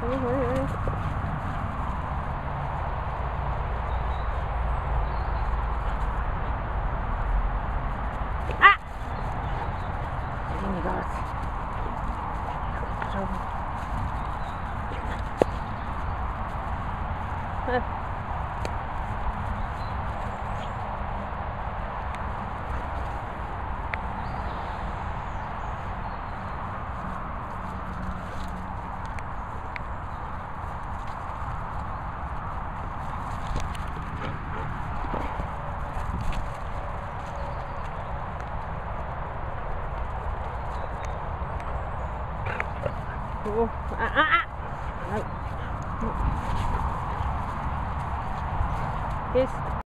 Hurry, hurry, hurry. Ah! Genigas. Oh, ah, ah, ah. Ay. Kiss.